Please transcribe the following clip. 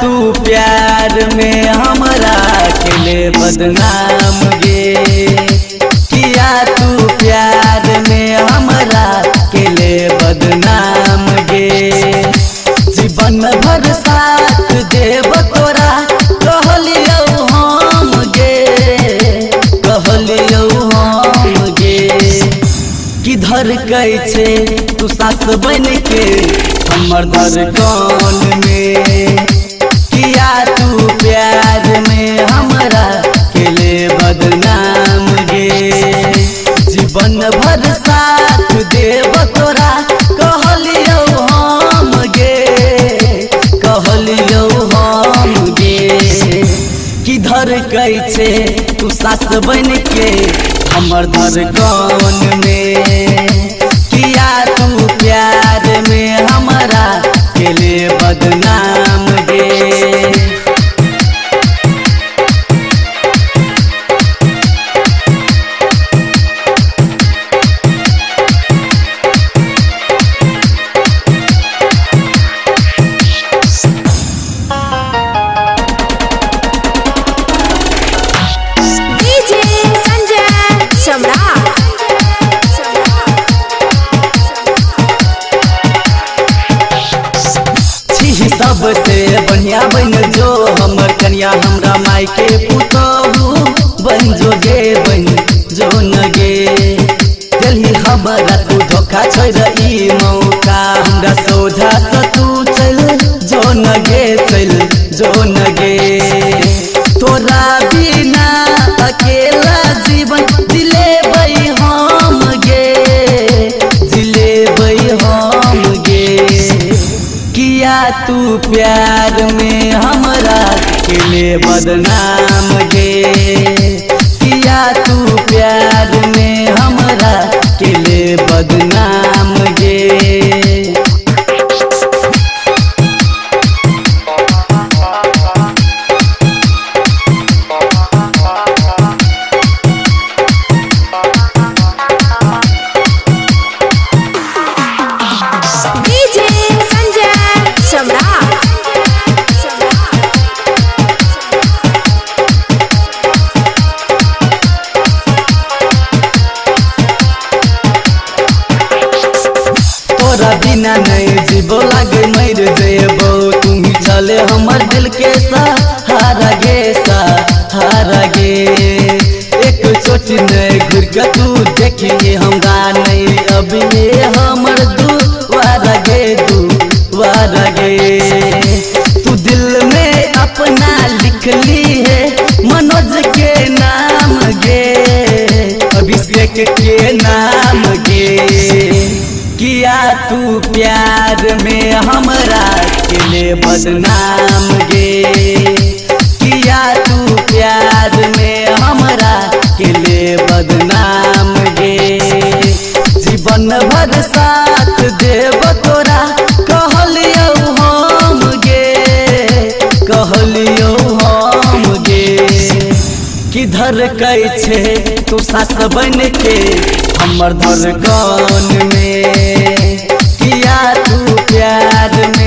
तू प्यार में हमरा के बदनाम गे किया तू प्यार में हमरा के ले बदनाम गे जीवन भर साथ देव तोरा, कहलियौ हम हम गे किधर छै, तू सास बन के हमर धड़कन में। तू प्यार में हमरा बदनाम गे। जीवन भर साथ देव तोरा, कहलियौ हम गे। कहलियौ हम गे। किधर छै तू सास बन के हमर धड़कन में। किया तू बढ़िया बन जो हमर कनिया हमरा माई के पुतहु। बन जो गे बन जो न गे। दिल्ली हमरा तू धोखा छोड़ ई मौका। हमरा सोझा तू प्यार में हमरा के लिए बदनाम गे किया तू प्यार में हमरा के लिए बदनाम तोरा बिना नहीं जीवो लागे, मर जेबो। तुम चले हमर दिल के सहारा गे सहारा गे। एक चोट नहीं घुर के तू देखिए हमरा नहीं। अब ये हमर दुआरा गे दुआरा गे। तू दिल में अपना लिख ली है, मनोज के नाम गे। अभिषेक के नाम गे। किया तू प्यार में हमरा के लिए बदनाम गे। किया तू प्यार में हमरा के लिए बदनाम गे। जीवन भर साथ देव तोरा, कहलियौ हम गे। कहलियौ हम गे। किधर छै तू सास बन के, हमर धड़कन में। किया तू प्यार में